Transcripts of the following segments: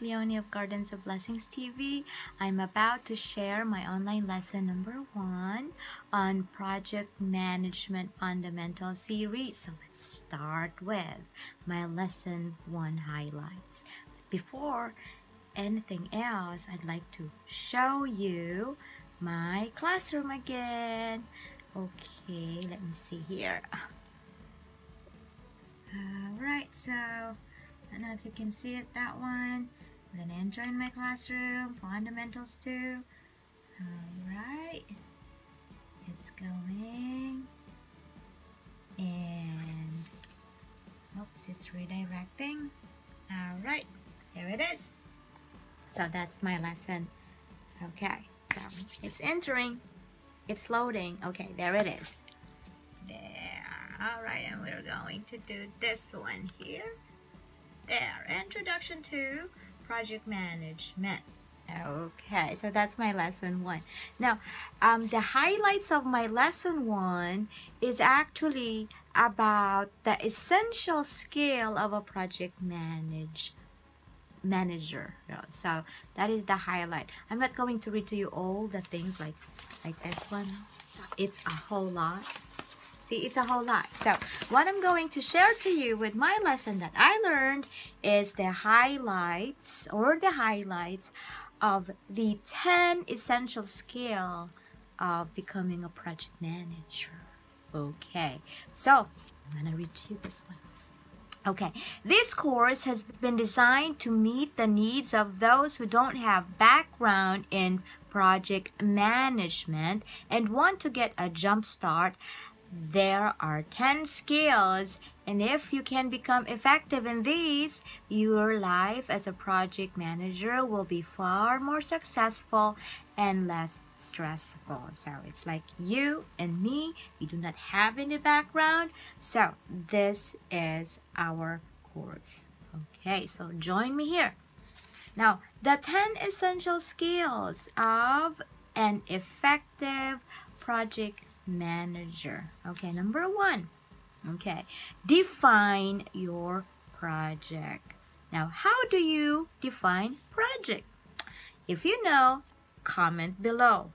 is Leonie of Gardens of Blessings TV. I'm about to share my online lesson number one on Project Management Fundamental Series. So let's start with my lesson one highlights. Before anything else, I'd like to show you my classroom again. Okay, let me see here. Alright, so I don't know if you can see it, that one. I'm to enter in my classroom, fundamentals 2. Alright, it's going. And, oops, it's redirecting. Alright, here it is. So that's my lesson. Okay, so it's entering, it's loading. Okay, there it is. There. Alright, and we're going to do this one here. There, Introduction to Project Management. Okay, so that's my lesson one. Now, um, the highlights of my lesson one is actually about the essential skill of a project manage manager. So that is the highlight. I'm not going to read to you all the things like like this one. It's a whole lot. See, it's a whole lot. So what I'm going to share to you with my lesson that I learned is the highlights or the highlights of the 10 essential skill of becoming a project manager. Okay, so I'm to read to you this one. Okay, this course has been designed to meet the needs of those who don't have background in project management and want to get a jump start there are 10 skills, and if you can become effective in these, your life as a project manager will be far more successful and less stressful. So it's like you and me, we do not have any background. So this is our course. Okay, so join me here. Now, the 10 essential skills of an effective project manager. Okay, number one. Okay, define your project. Now, how do you define project? If you know, comment below.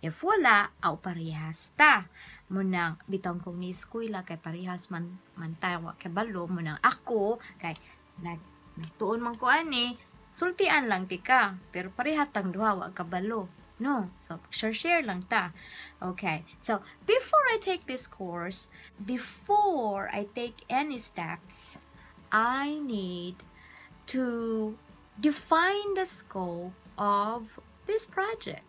If wala, aw parehas ta. Munang bitong kong ni eskwela kay parehas man man tawa kay balo munang ako kay nag nagtuon man ko ani sultian lang tika pero parehas tang duha wa kabalo no, so share-share lang ta. Okay, so before I take this course, before I take any steps, I need to define the scope of this project.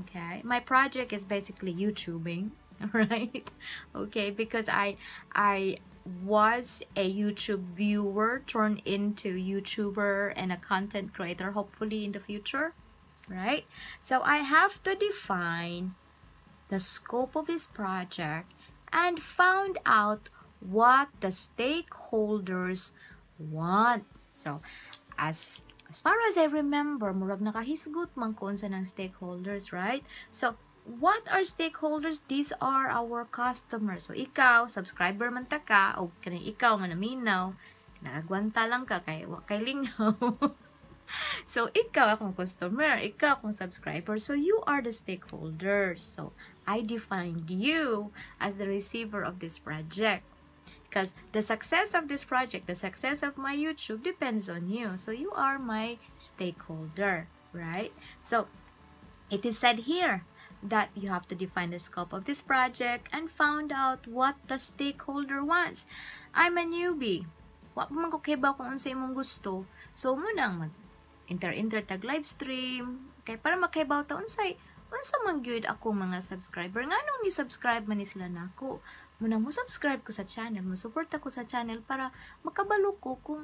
Okay, my project is basically YouTubing, right? Okay, because I I was a YouTube viewer turned into YouTuber and a content creator hopefully in the future right? So I have to define the scope of this project and found out what the stakeholders want. So, as as far as I remember, murag nakahisgot man kun sa ng stakeholders, right? So, what are stakeholders? These are our customers. So, ikaw, subscriber man ta ka, o kanang ikaw nga naminaw, nagagwanta lang ka kay kay lingaw. so, ikaw akong customer, ikaw akong subscriber. So, you are the stakeholders. So, I defined you as the receiver of this project. Because the success of this project, the success of my YouTube depends on you. So, you are my stakeholder, right? So, it is said here that you have to define the scope of this project and found out what the stakeholder wants. I'm a newbie. Wa man ko kay ba kung unsa imong gusto. So, munang mag inter-inter tag live stream. Kay para makaibaw ta unsay? Unsa man gyud ako mga subscriber? Nganong ni subscribe man ni sila nako? Muna mo subscribe ko sa channel mo support ako sa channel para makabalo ko kung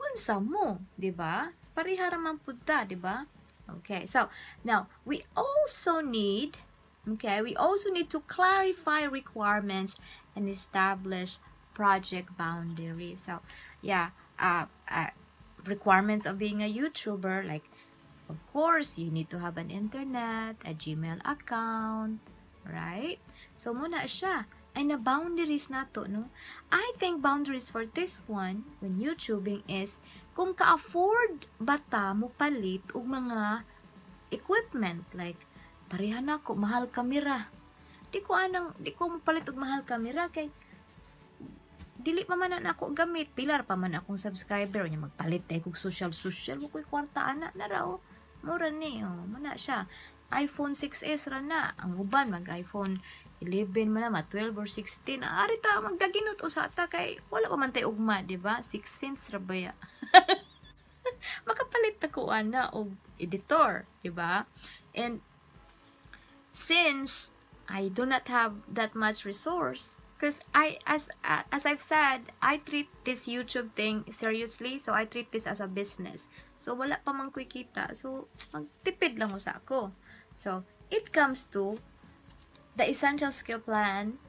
unsa mo di ba? Parihara man pud ta di ba? Okay so now we also need okay we also need to clarify requirements and establish project boundaries. So yeah uh, uh requirements of being a YouTuber, like, of course, you need to have an internet, a Gmail account, right? So, muna siya. ay na boundaries na to, no? I think boundaries for this one, when YouTubing is, kung ka-afford bata mo palit og mga equipment, like, pareha na ko, mahal kamera. Di ko anang, di ko mapalit og mahal kamera, kay, dili pa man na ako gamit. Pilar pa man akong subscriber. Nya magpalit tay kog social social. Mo koy kwarta ana na raw. Mura ni oh. Mana siya. iPhone 6s ra na. Ang uban mag iPhone 11 man na 12 or 16 ari ta magdaginot usa ta. Kay wala pa man tay ugma di ba? 6 cents ra baya makapalit ta ko ana og editor di ba? And since I do not have that much resource Because I, as uh, as I've said, I treat this YouTube thing seriously. So, I treat this as a business. So, wala pa man ko'y. So, magtipid lang sa ako. So, it comes to the essential skill plan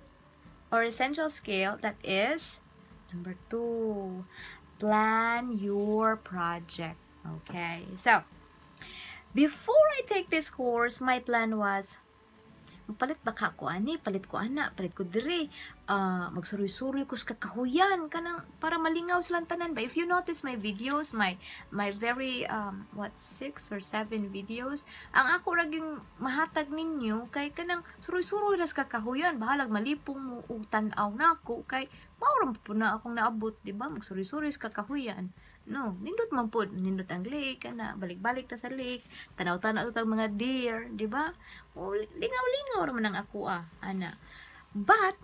or essential skill that is number two, plan your project. Okay. So, before I take this course, my plan was palit baka ko ani? Palit ko ana palit ko dire uh, magsuroy-suroy ko sa kakahuyan. Kanang para malingaw silang tanan ba? If you notice my videos my my very um what six or seven videos. Ang ako raging mahatag ninyo kay kanang suroy-suroy ras kakahuyan. Bahalag malipong mo og tan-aw nako kay mao po na akong naabot di ba? Magsuroy-suroy sa kakahuyan No, nindot man po, nindot ang lake, kana, balik-balik ta sa lake, tanaw-tanaw ta mga deer, di ba? O, lingaw-lingaw naman ang ako ah, ana. But,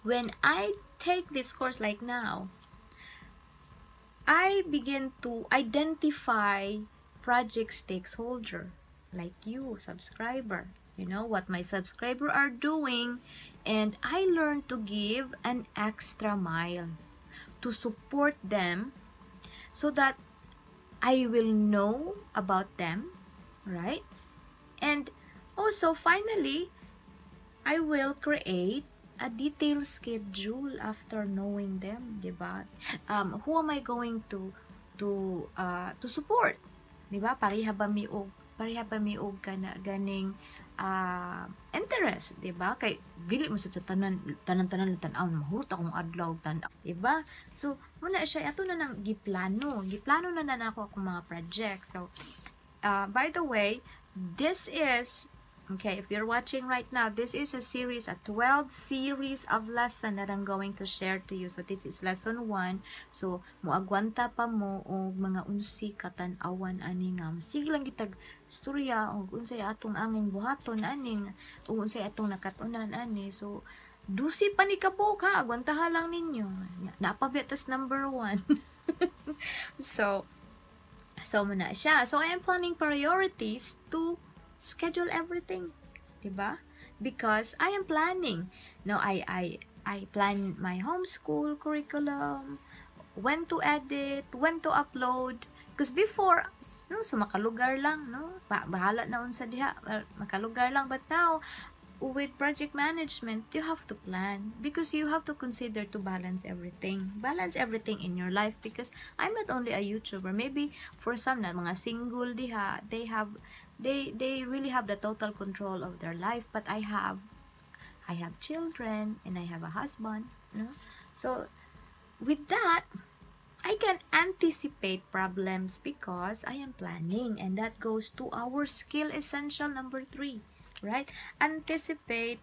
when I take this course like now, I begin to identify project stakeholder, like you, subscriber. You know, what my subscriber are doing, and I learn to give an extra mile to support them so that I will know about them, right? And also, finally, I will create a detailed schedule after knowing them, diba? Um, who am I going to to uh, to support? Diba? Pareha ba mi og pareha ba mi og kana ganing uh, interest, di ba? Kay dili mo sa tanan tanan-tanan tan-aw mahurot akong adlaw tan di ba? So, muna siya ato na nang giplano. Giplano na na ako akong mga project. So, uh, by the way, this is Okay, if you're watching right now, this is a series, a 12 series of lesson that I'm going to share to you. So, this is lesson 1. So, muagwanta pa mo o mga unsi katan-awan aning nga. Sige lang kitag storya o unsay atong angin buhaton aning o unsay atong nakatunan ani. So, dusi pa ni kabuk ha. Agwantaha lang ninyo. Napabetas number 1. so, so muna siya. So, I am planning priorities to schedule everything, 'di ba? Because I am planning. No, I I I plan my homeschool curriculum, when to edit, when to upload. Because before, no, sa makalugar lang, no? Bahala na unsa diha, makalugar lang. But now, with project management, you have to plan because you have to consider to balance everything. Balance everything in your life because I'm not only a YouTuber. Maybe for some na mga single diha, they have they they really have the total control of their life but i have i have children and i have a husband you know? so with that i can anticipate problems because i am planning and that goes to our skill essential number three right anticipate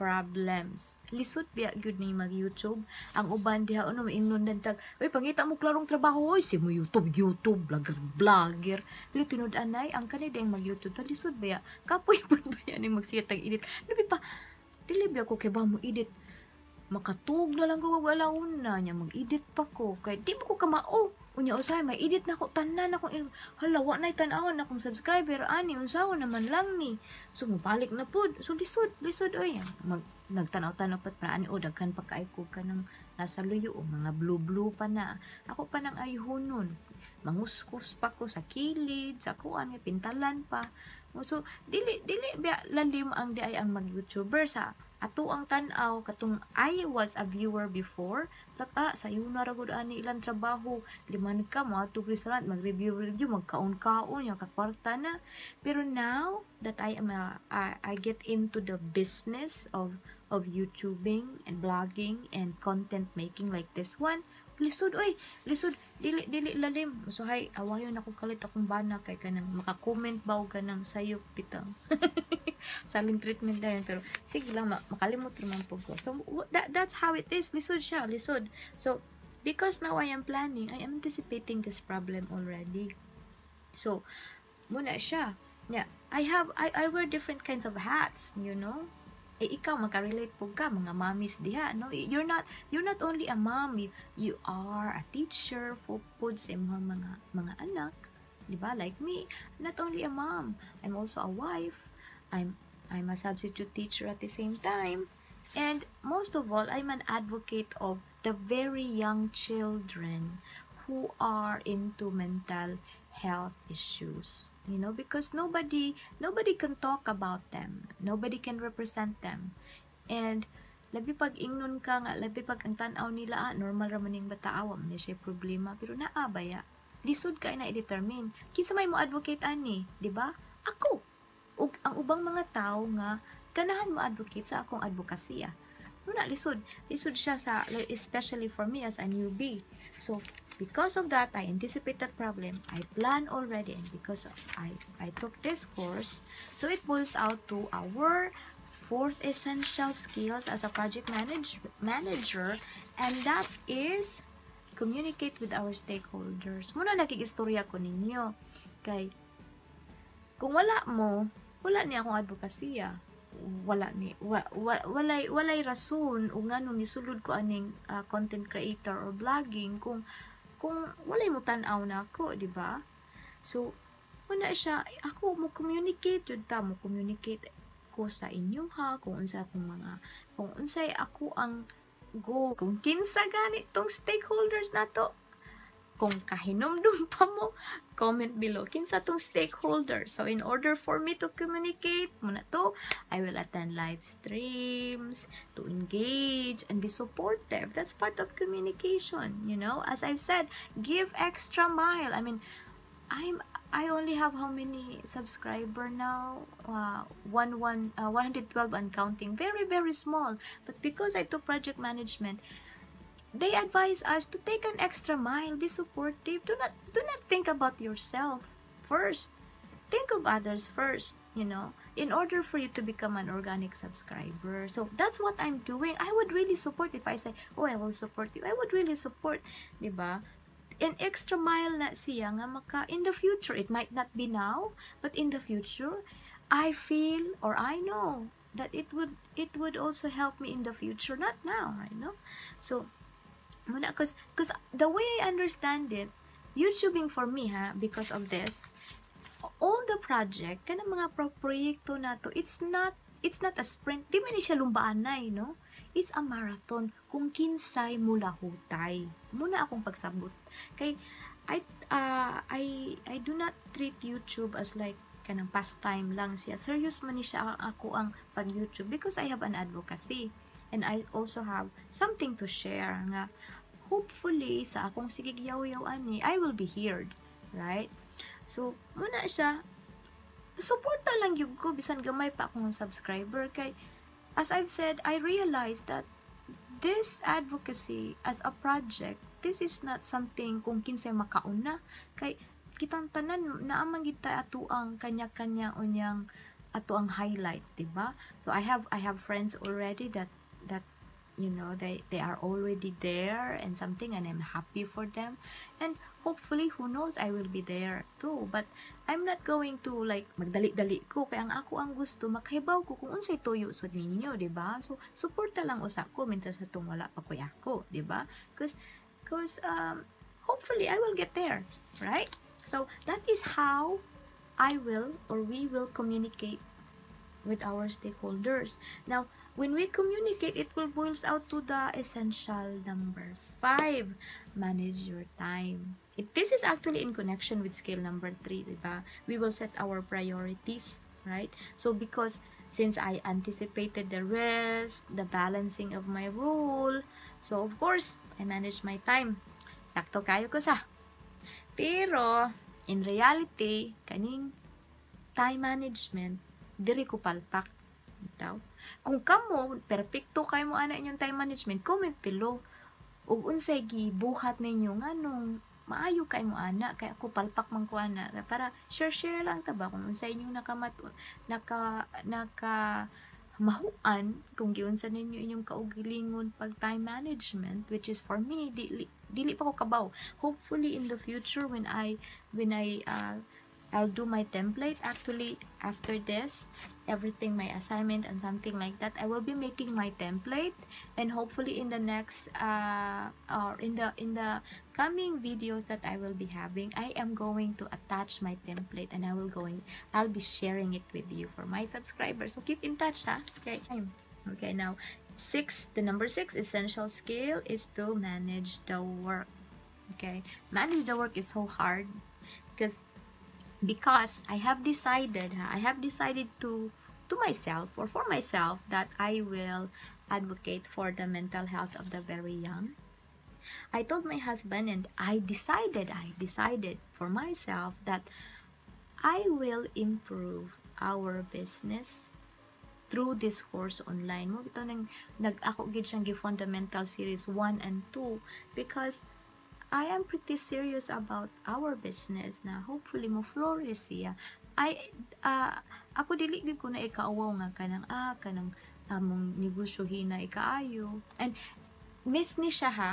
problems. Lisod biya gyud ni mag YouTube. Ang uban diha ano maingon tag, "Uy, pangita mo klarong trabaho oy, si mo YouTube, YouTube, vlogger, vlogger." Pero tinud-anay ang kani ding mag YouTube, ta lisod biya. Kapoy pud ba yan magsiya tag edit. Labi pa dili biya ko kay ba mo edit makatug na lang ko kag alauna niya mag-edit pa ko kay di ba ko kamao unya usay may edit na ko tanan ako hala wa nay tan-awon akong subscriber ani unsaon naman lang ni. So mobalik na pud so lisod lisod oy. Mag nagtanaw-tanaw pat para ani o daghan pa kay ko kanang nasa luyo o mga blue blue pa na. Ako pa nang ayhunon manguskus pa ko sa kilid sa kuan pintalan pa. So dili dili biya lalim ang di ay ang mag YouTuber sa ato ang tan-aw katong I was a viewer before taka sayo na ra gud ani ilang trabaho. Liman ka mo ato restaurant mag-review review magkaon-kaon yung kakwarta na. Pero now that I am a, I, I get into the business of of YouTubing and blogging and content making like this one, lisod oy! Lisod! Dili dili lalim. So hay awayon ako kalit akong bana kay kanang maka-comment ba og kanang sayop bitang saling treatment dayon pero sige lang makalimot po ko. So that that's how it is. Lisod siya lisod. So because now I am planning I am anticipating this problem already. So muna siya. Yeah I have I I wear different kinds of hats you know eh ikaw makarelate po ka mga mommies diha no? You're not you're not only a mom you, are a teacher for po sa mga mga mga anak di ba? Like me not only a mom I'm also a wife I'm I'm a substitute teacher at the same time and most of all I'm an advocate of the very young children who are into mental health issues you know because nobody nobody can talk about them. Nobody can represent them. And labi pag ingnon ka nga labi pag ang tan-aw nila ah, normal ra maning bataaw man siya problema. Pero naa baya lisod kay na i-determine. Kinsa may mo advocate ani? Di ba? Ako. Ug ang ubang mga tao nga ganahan mo advocate sa akong advokasya. Muna, lisod. Lisod siya sa, especially for me as a newbie. So, because of that, I anticipate that problem. I plan already and because of, I, I took this course, so it boils out to our fourth essential skills as a project manage, manager and that is communicate with our stakeholders. Muna nakikistorya ko ninyo. Kay, kung wala mo, wala niya akong advokasya wala ni wa, wa, walay walay rason o nganong nisulod ko aning uh, content creator or vlogging kung kung walay mo tan-aw na ako di ba? So wala siya ako mo communicate jud ta mo communicate ko sa inyo ha? Kung unsa akong mga kung unsay ako ang go kung kinsa gani tong stakeholders nato kung kahinomdum pa mo, comment below. Kinsa tong stakeholder. So, in order for me to communicate muna to, I will attend live streams, to engage, and be supportive. That's part of communication, you know? As I've said, give extra mile. I mean, I'm I only have how many subscriber now? Uh, one, one, uh, 112 and counting. Very, very small. But because I took project management, they advise us to take an extra mile, be supportive. Do not do not think about yourself first. Think of others first, you know, in order for you to become an organic subscriber. So that's what I'm doing. I would really support if I say, "Oh, I will support you." I would really support, ba? An extra mile na siya nga maka in the future. It might not be now, but in the future, I feel or I know that it would it would also help me in the future, not now, right? No, so muna cause cause the way I understand it YouTubing for me ha because of this all the project kana mga pro proyekto na to it's not it's not a sprint. Di man siya lumbaanay no it's a marathon. Kung kinsay mula hutay muna akong pagsabot. Kay I uh, I I do not treat YouTube as like kanang pastime lang siya. Serious man ni siya ako ang pag YouTube because I have an advocacy. And I also have something to share nga hopefully sa akong sigigyaw-yaw ani I will be heard right? So muna siya suporta lang yung ko bisan gamay pa akong subscriber. Kay as I've said I realized that this advocacy as a project this is not something kung kinsay makauna. Kay kitang tanan naamang kita ato ang kanya-kanya unyang ato ang highlights, di ba? So I have I have friends already that that you know they they are already there and something and i'm happy for them. And hopefully who knows i will be there too. But i'm not going to like magdali-dali ko. Kaya ang ako ang gusto makahibaw ko kung unsay tuyo sa ninyo di ba? So suporta lang usap ko mintas atong wala pa ko ako di ba? Cause cause um hopefully i will get there right? So that is how i will or we will communicate with our stakeholders. Now When we communicate, it will boils out to the essential number five. Manage your time. It, this is actually in connection with skill number three, diba? We will set our priorities, right? So because since I anticipated the rest, the balancing of my role, so of course, I manage my time. Sakto kayo ko sa. Pero, in reality, kaning time management, diri ko palpak Daw. Kung kamo, perfecto kay mo ana inyong time management, comment below. Ug unsay gibuhat ninyo nganong maayo kay mo ana kay ako palpak man ko ana para share share lang ta ba kung unsay inyong nakamat naka naka mahuan kung giunsa ninyo inyong kaugilingon pag time management which is for me dili, dili pa ko kabaw hopefully in the future when I when I uh, I'll do my template actually after this everything my assignment and something like that. I will be making my template and hopefully in the next uh, or in the in the coming videos that I will be having I am going to attach my template and I will going I'll be sharing it with you for my subscribers. So keep in touch huh? okay. Okay now six the number six essential skill is to manage the work. Okay? Manage the work is so hard because because I have decided I have decided to to myself or for myself that I will advocate for the mental health of the very young. I told my husband and I decided I decided for myself that I will improve our business through this course online. Mo ito nang nag ako gid siyang gi fundamental series 1 and 2 because I am pretty serious about our business na hopefully mo flourish siya. I, uh, ako dili ko na ikaawaw nga kanang ah kanang among negosyo hina ikaayo. And myth ni siya ha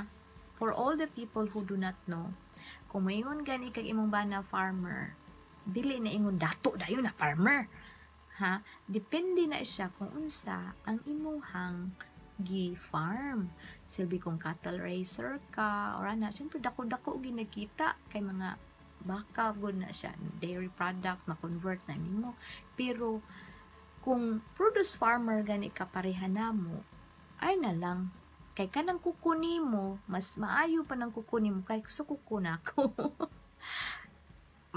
for all the people who do not know. Kung mayon gani kag imong bana farmer, dili na ingon dato dayon na farmer. Ha? Depende na siya kung unsa ang imuhang gi-farm. Silbi kung cattle raiser ka, or ana, siyempre dako-dako ginakita kay mga baka, good na siya. Dairy products, ma-convert na nimo. Pero, kung produce farmer gani ka pareha namo, ay na lang. Kay kanang kukuni mo, mas maayo pa ng kukuni mo, kay gusto kukuna ko.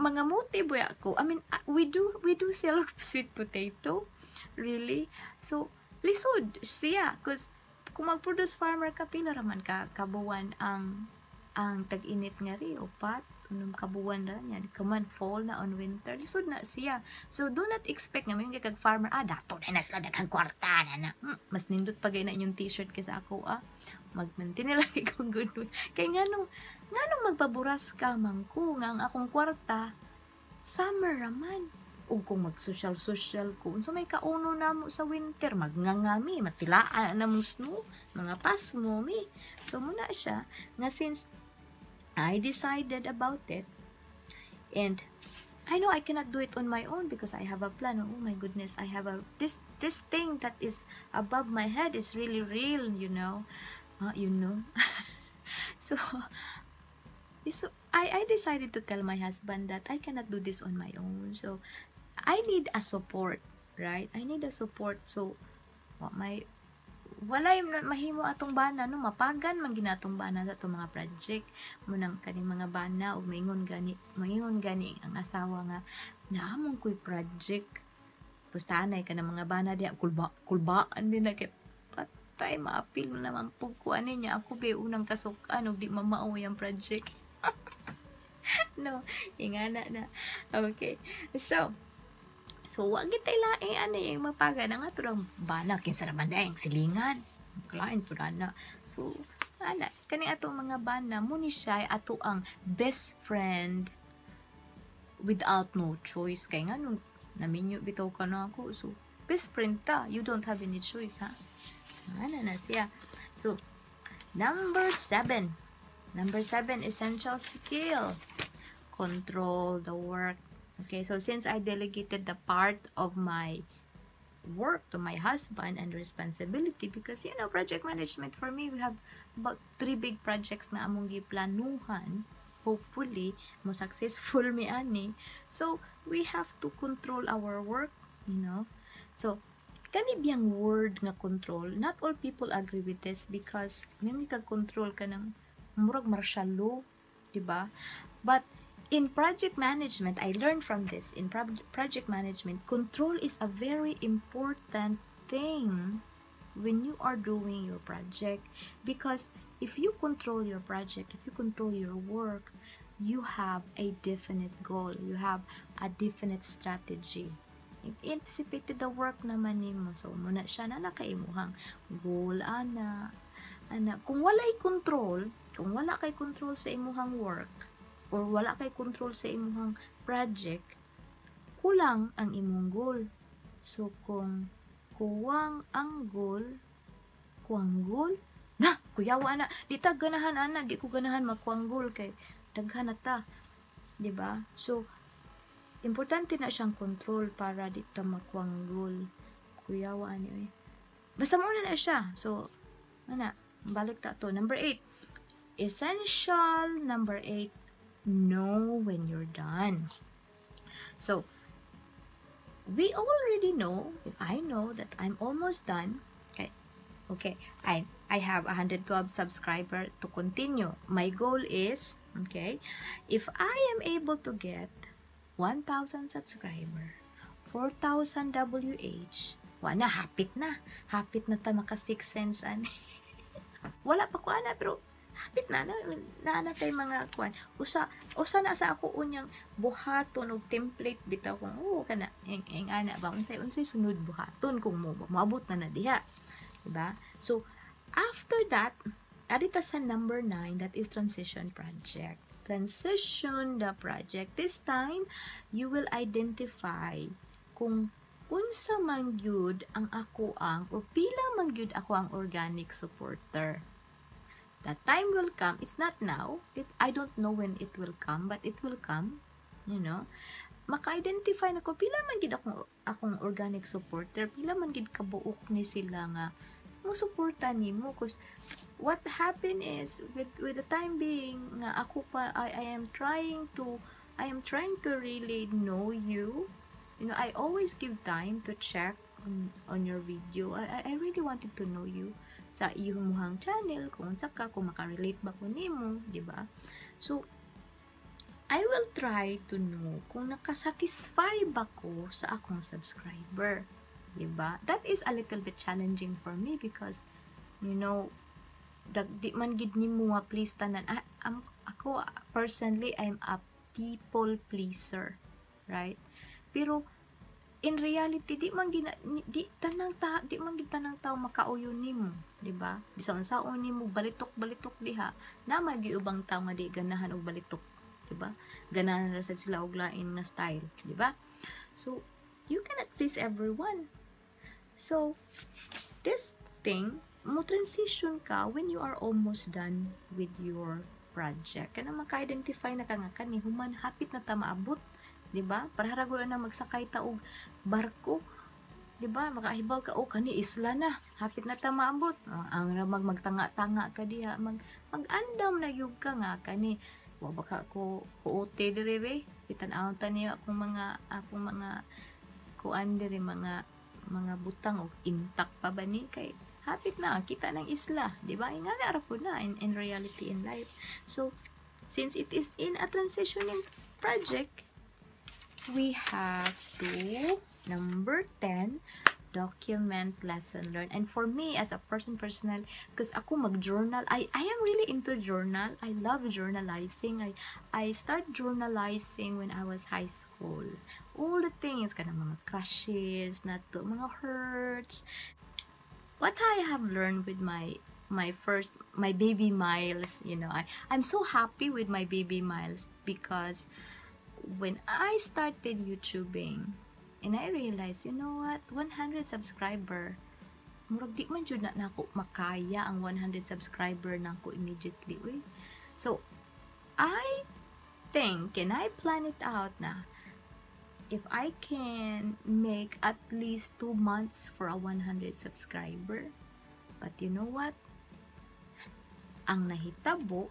mga motive ako. I mean, we do we do sell sweet potato. Really? So, lisod siya cause kung mag-produce farmer ka pila ka kabuwan ang ang tag-init nga ri upat unong kabuwan ra niya. Kaman fall na on winter lisod na siya. So do not expect nga mayon kag farmer ah dato na na sila daghang kwarta na na. Hmm, mas nindot pa na inyong t-shirt kaysa ako ah. Mag-maintain nila kay good way kay nganong nganong magpaburas ka man ko nga ang akong kwarta summer raman ug kung mag-social-social ko unsa may kauno namo sa winter magngangami matilaan na mong snow mga pasmo mi so muna siya nga since I decided about it and I know I cannot do it on my own because I have a plan. Oh my goodness, I have a this this thing that is above my head is really real, you know. Uh, you know. so so I I decided to tell my husband that I cannot do this on my own. So I need a support, right? I need a support. So, wa may wala yung mahimo atong bana no? Mapagan man ginatong bana sa mga project. Mo nang kaning mga bana o maingon gani maingon gani ang asawa nga naamong koy project. Pustanay ka ng mga bana diya kulba kulbaan din na kay patay maapil naman pugkuan niya. Ako be unang kasukan og di mamao yung project? No ingana na. Okay. So So, wag kita laing ano yung mapaga na nga turang bana kinsa naman daing silingan. Klain to na. So, ana kani ato mga bana mo ni siya ato ang best friend without no choice. Kay nga nung naminyo bitaw ka na ako. So best friend ta you don't have any choice ha? Ana na siya. So number seven. Number seven essential skill. Control the work Okay, so since I delegated the part of my work to my husband and responsibility because you know project management for me we have about three big projects na among giplanuhan. Hopefully mo successful mi ani. So we have to control our work you know. So kani biyang word nga control? Not all people agree with this because may ka control ka ng murag martial law di ba? But in project management, I learned from this. In pro project management, control is a very important thing when you are doing your project because if you control your project, if you control your work, you have a definite goal, you have a definite strategy. anticipated the work naman nimo so muna siya na nakaimuhang goal ana ana kung walay control kung wala kay control sa imuhang work or wala kay control sa imuhang project kulang ang imong goal. So kung kuwang ang goal kuwang goal? Na kuyawa na. Di ta ganahan ana. Di ko ganahan magkuwang goal kay daghan na ta. Ba? So importante na siyang control para di ta makuwang goal. Kuyawa ani eh. basta mo na siya. So ana balik ta to. Number 8 essential. Number 8 know when you're done. So we already know if i know that i'm almost done okay i i have 112 subscriber to continue. My goal is okay if i am able to get 1,000 subscriber, 4,000 WH, wala, hapit na. Hapit na ta maka 6 cents wala pa ko ana pero hapit na na na, na tay mga kuan usa usa na sa ako unyang buhaton og template bitaw kung oh kana eng eng ana ba? Unsay unsay sunod buhaton kung mo maabot na na diha. Diba? So after that adita sa number 9 that is transition project. Transition the project. This time, you will identify kung unsa man gyud ang ako ang o pila man gyud ako ang organic supporter. That time will come. It's not now. It, I don't know when it will come, but it will come. You know? Maka-identify na ko, pila man gid akong, akong organic supporter, pila man gid kabuok ni sila nga mo suporta nimo cause what happened is with with the time being nga ako pa I, I am trying to I am trying to really know you you know I always give time to check on, on your video I, I really wanted to know you sa iyong muhang channel kung unsa ka kung makarelate ba ko nimo di ba so I will try to know kung nakasatisfy ba ko sa akong subscriber diba? That is a little bit challenging for me because, you know, dag, di man gid ni mo please tanan. I, am ako, personally, I'm a people pleaser. Right? Pero, in reality, di man gina, di tanang ta, di man gid tanang tao makauyo nimo, di ba? Bisan unsaon nimo balitok-balitok diha, na magi ubang tao nga di ganahan og balitok, di ba? Ganahan ra sad sila og lain na style, di ba? So, you cannot please everyone. So, this thing, mo transition ka when you are almost done with your project. Kana maka-identify na ka nga kani human hapit na ta maabot, di ba? Para haragulo na magsakay ta og barko, di ba? Makahibaw ka o kani isla na, hapit na ta maabot. Uh, ang mag magtanga-tanga ka diha, mag mag-andam na yug ka nga kani wa baka ko kuote dire be? Bitan-aw ta niya akong mga akong mga kuan dire mga mga butang o intact pa ba ni? Kay hapit na kita ng isla. Di ba? Nga na po na in, in reality in life. So since it is in a transitioning project we have to number 10 document lesson learned. And for me as a person personal because ako mag journal I I am really into journal. I love journalizing. I I start journalizing when I was high school. All the things of mga crushes not to mga hurts. What I have learned with my my first my baby miles you know I I'm so happy with my baby miles because when I started YouTubing And I realized, you know what, 100 subscriber, murag di man jud na nako makaya ang 100 subscriber nako immediately. Uy. So, I think, and I plan it out na, if I can make at least 2 months for a 100 subscriber, but you know what? Ang nahitabo,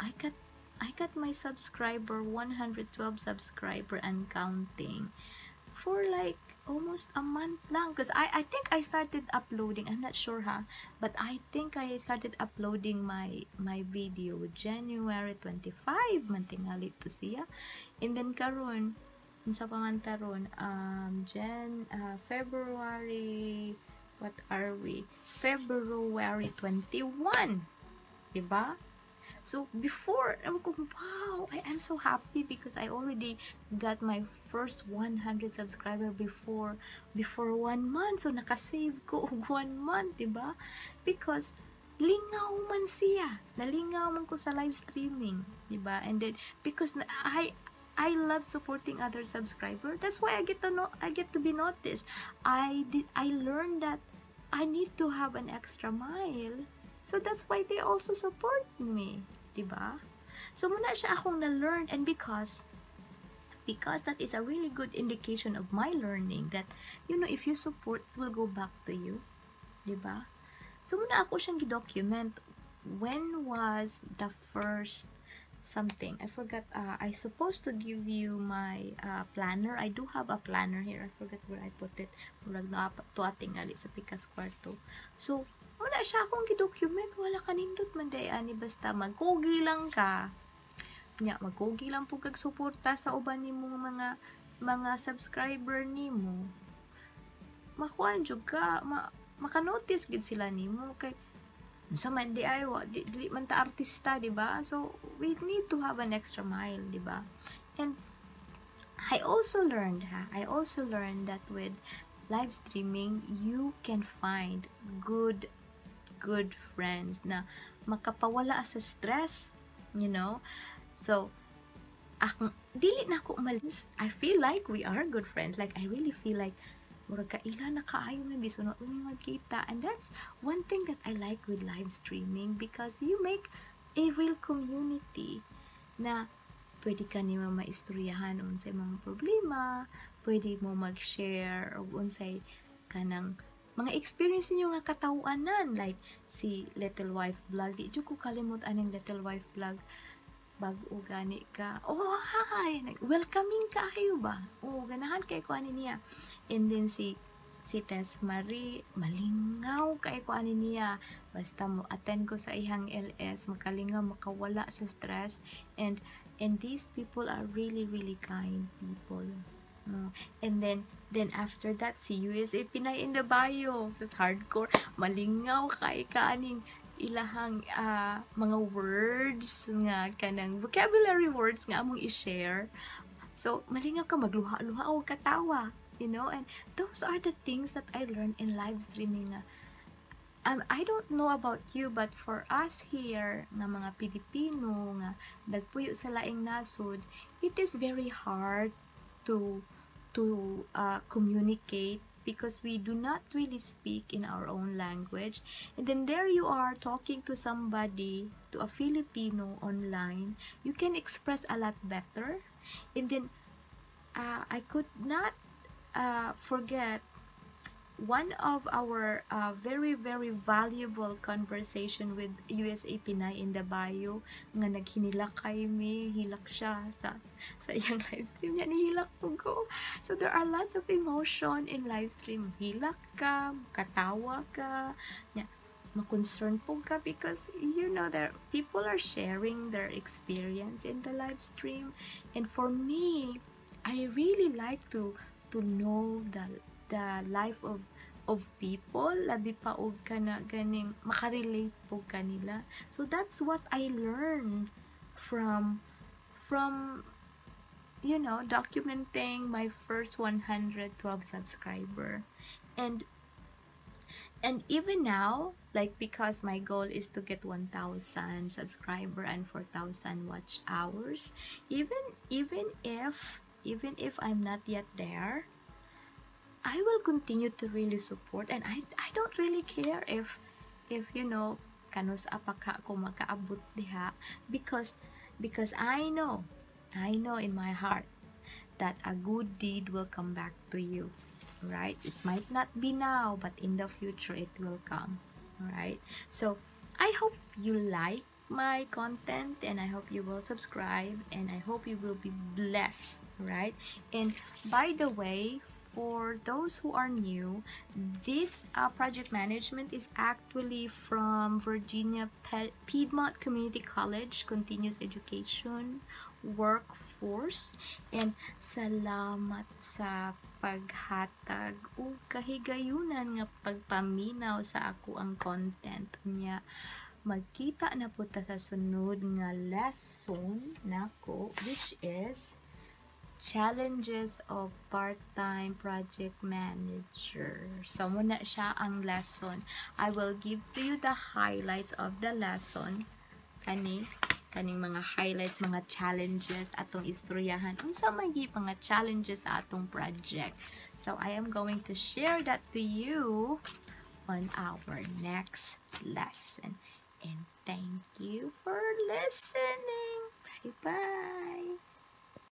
I got I got my subscriber 112 subscriber and counting for like almost a month lang. Because I, I think I started uploading I'm not sure ha? But I think I started uploading my my video January 25 man tingali to siya. And then karon sa panganta ron um Jan uh, February what are we? February 21 diba So before, I'm ko, wow, I am so happy because I already got my first 100 subscriber before before one month. So nakasave ko one month, 'di ba? Because lingaw man siya. Nalingaw man ko sa live streaming, 'di ba? And then because I I love supporting other subscriber. That's why I get to know I get to be noticed. I did I learned that I need to have an extra mile. So that's why they also support me, 'di ba? So muna siya akong na-learn and because because that is a really good indication of my learning that you know if you support it will go back to you, 'di ba? So muna ako siyang gidocument when was the first something. I forgot. Uh, I supposed to give you my uh, planner. I do have a planner here. I forgot where I put it. Murag na to ating ali sa pikas kwarto. So, wala siya akong gidocument. Wala kanindot man day ani basta magkugi lang ka. Nya magkugi lang po kag suporta sa uban nimo mga mga subscriber nimo. Makuan jud ka, ma, maka-notice gid sila nimo kay sa man di ay wa di, di man ta artista di ba? So we need to have an extra mile di ba? And I also learned ha I also learned that with live streaming you can find good good friends na makapawala sa stress you know? So akong dili na ko umalis I feel like we are good friends. Like I really feel like murag kaila na kaayo may biso na umi magkita. And that's one thing that I like with live streaming because you make a real community na pwede ka nimo maistoryahan unsay mga problema pwede mo mag-share og unsay kanang mga experience ninyo nga katawanan. Like si Little Wife Vlog. Di ko kalimot aning Little Wife Vlog bago gani ka. Oh hi! Welcoming ka. Ayo ba? Oh ganahan kay ko niya. And then si si Tess Marie malingaw kay ko niya. Basta mo attend ko sa ihang LS makalingaw makawala sa stress. And and these people are really really kind people. No? and then then after that si USA Pinay in the bio. So hardcore. Malingaw kay kaaning ilahang uh, mga words nga kanang vocabulary words nga among i-share. So malingaw ka magluha-luha o katawa you know and those are the things that I learned in live streaming nga um, I don't know about you but for us here nga mga Pilipino nga nagpuyo sa laing nasod it is very hard to to uh, communicate because we do not really speak in our own language. And then there you are talking to somebody to a Filipino online. You can express a lot better. And then uh, I could not uh, forget one of our uh, very very valuable conversation with USA Pinay in the bio nga naghinilak kay me hilak siya sa sa iyang live stream. Niya nihilak ko. So there are lots of emotion in live stream. Hilak ka katawa ka yeah, ma-concern po ka because you know there people are sharing their experience in the live stream. And for me I really like to to know the the life of of people labi pa og kana ganing makarelate po kanila. So that's what I learned from from you know documenting my first 112 subscriber. And and even now like because my goal is to get 1000 subscriber and 4000 watch hours even even if even if i'm not yet there i will continue to really support and i i don't really care if if you know kanus apaka ko makaabot diha because because i know i know in my heart that a good deed will come back to you right? It might not be now but in the future it will come right? So i hope you like my content and i hope you will subscribe and i hope you will be blessed right? And by the way for those who are new this uh, project management is actually from virginia piedmont community college continuous education workforce. And salamat sa paghatag o kahigayunan nga pagpaminaw sa ako ang content niya. Magkita na po ta sa sunod nga lesson nako which is challenges of part-time project manager. So, muna siya ang lesson. I will give to you the highlights of the lesson. Kani, kaning mga highlights, mga challenges atong istoryahan. Unsa may mga challenges atong project. So, I am going to share that to you on our next lesson. And thank you for listening. Bye-bye.